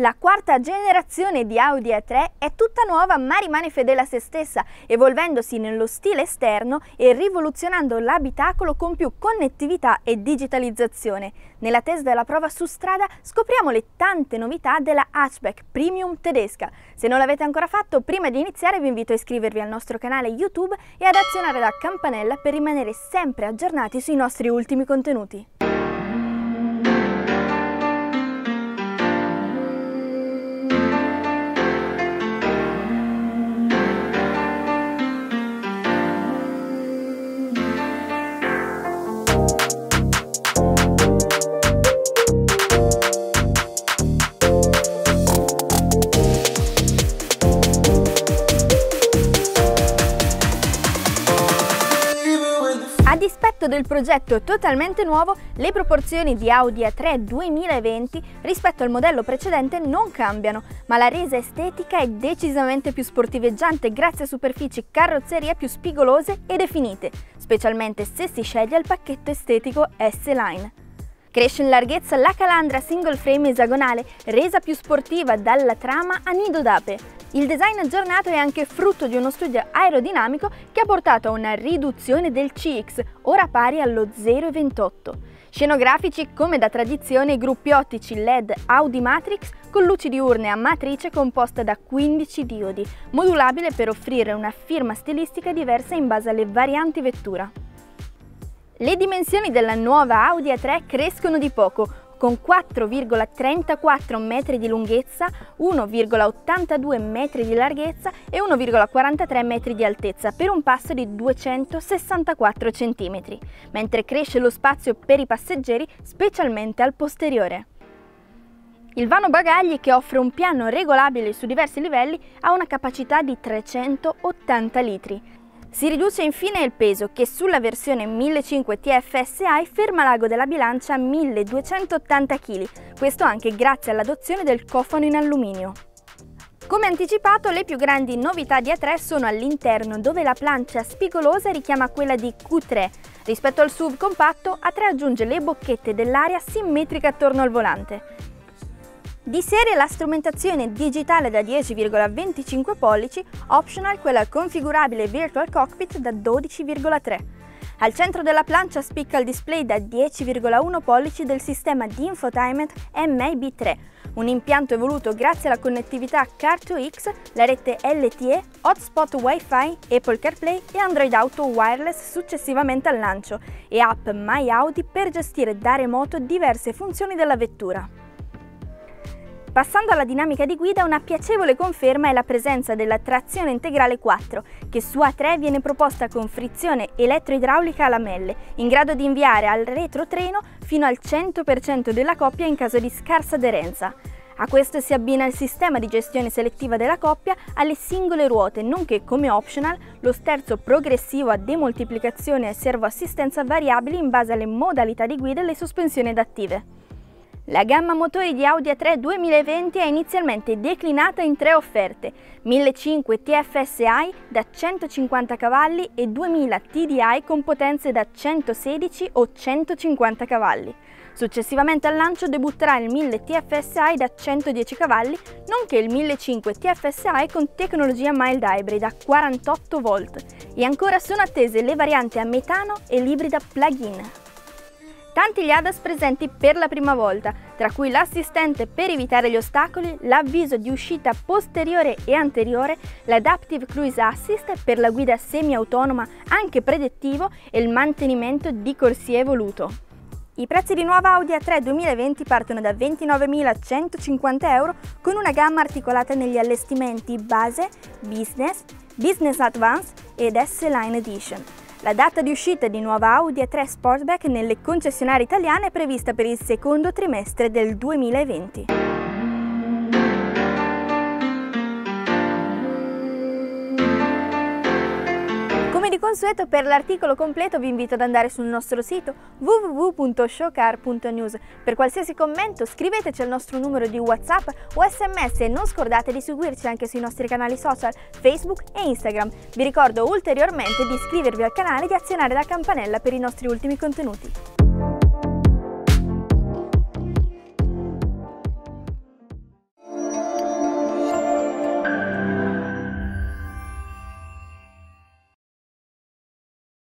La quarta generazione di Audi A3 è tutta nuova ma rimane fedele a se stessa, evolvendosi nello stile esterno e rivoluzionando l'abitacolo con più connettività e digitalizzazione. Nella test della prova su strada scopriamo le tante novità della hatchback premium tedesca. Se non l'avete ancora fatto, prima di iniziare vi invito a iscrivervi al nostro canale YouTube e ad azionare la campanella per rimanere sempre aggiornati sui nostri ultimi contenuti. A dispetto del progetto totalmente nuovo, le proporzioni di Audi A3 2020 rispetto al modello precedente non cambiano, ma la resa estetica è decisamente più sportiveggiante grazie a superfici carrozzeria più spigolose e definite, specialmente se si sceglie il pacchetto estetico S-Line. Cresce in larghezza la calandra single frame esagonale, resa più sportiva dalla trama a nido d'ape. Il design aggiornato è anche frutto di uno studio aerodinamico che ha portato a una riduzione del CX, ora pari allo 0,28. Scenografici come da tradizione i gruppi ottici LED Audi Matrix con luci diurne a matrice composta da 15 diodi, modulabile per offrire una firma stilistica diversa in base alle varianti vettura. Le dimensioni della nuova Audi A3 crescono di poco, con 4,34 metri di lunghezza, 1,82 metri di larghezza e 1,43 metri di altezza per un passo di 264 cm, mentre cresce lo spazio per i passeggeri specialmente al posteriore. Il vano bagagli, che offre un piano regolabile su diversi livelli, ha una capacità di 380 litri, si riduce infine il peso che sulla versione 1500 TFSI ferma l'ago della bilancia a 1280 kg, questo anche grazie all'adozione del cofano in alluminio. Come anticipato, le più grandi novità di A3 sono all'interno, dove la plancia spigolosa richiama quella di Q3. Rispetto al SUV compatto, A3 aggiunge le bocchette dell'aria simmetriche attorno al volante. Di serie la strumentazione digitale da 10,25 pollici, optional quella configurabile Virtual Cockpit da 12,3. Al centro della plancia spicca il display da 10,1 pollici del sistema di infotainment MIB3, un impianto evoluto grazie alla connettività Car2X, la rete LTE, hotspot Wi-Fi, Apple CarPlay e Android Auto Wireless successivamente al lancio e app My Audi per gestire da remoto diverse funzioni della vettura. Passando alla dinamica di guida, una piacevole conferma è la presenza della trazione integrale 4, che su A3 viene proposta con frizione elettroidraulica a lamelle, in grado di inviare al retrotreno fino al 100% della coppia in caso di scarsa aderenza. A questo si abbina il sistema di gestione selettiva della coppia alle singole ruote, nonché come optional lo sterzo progressivo a demoltiplicazione e servoassistenza variabili in base alle modalità di guida e le sospensioni adattive. La gamma motori di Audi A3 2020 è inizialmente declinata in tre offerte, 1500 TFSI da 150 cavalli e 2000 TDI con potenze da 116 o 150 cavalli. Successivamente al lancio debutterà il 1000 TFSI da 110 cavalli, nonché il 1500 TFSI con tecnologia mild hybrid a 48 volt. E ancora sono attese le varianti a metano e l'ibrida plug-in. Tanti gli ADAS presenti per la prima volta, tra cui l'assistente per evitare gli ostacoli, l'avviso di uscita posteriore e anteriore, l'Adaptive Cruise Assist per la guida semi-autonoma anche predettivo e il mantenimento di corsia evoluto. I prezzi di nuova Audi A3 2020 partono da 29.150 euro con una gamma articolata negli allestimenti base, business, business advance ed S-Line Edition. La data di uscita di nuova Audi A3 Sportback nelle concessionarie italiane è prevista per il secondo trimestre del 2020. Consueto, per l'articolo completo vi invito ad andare sul nostro sito www.showcar.news. Per qualsiasi commento scriveteci al nostro numero di WhatsApp o SMS e non scordate di seguirci anche sui nostri canali social Facebook e Instagram. Vi ricordo ulteriormente di iscrivervi al canale e di azionare la campanella per i nostri ultimi contenuti.